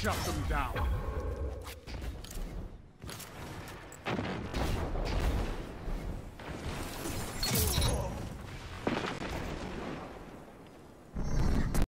shut them down.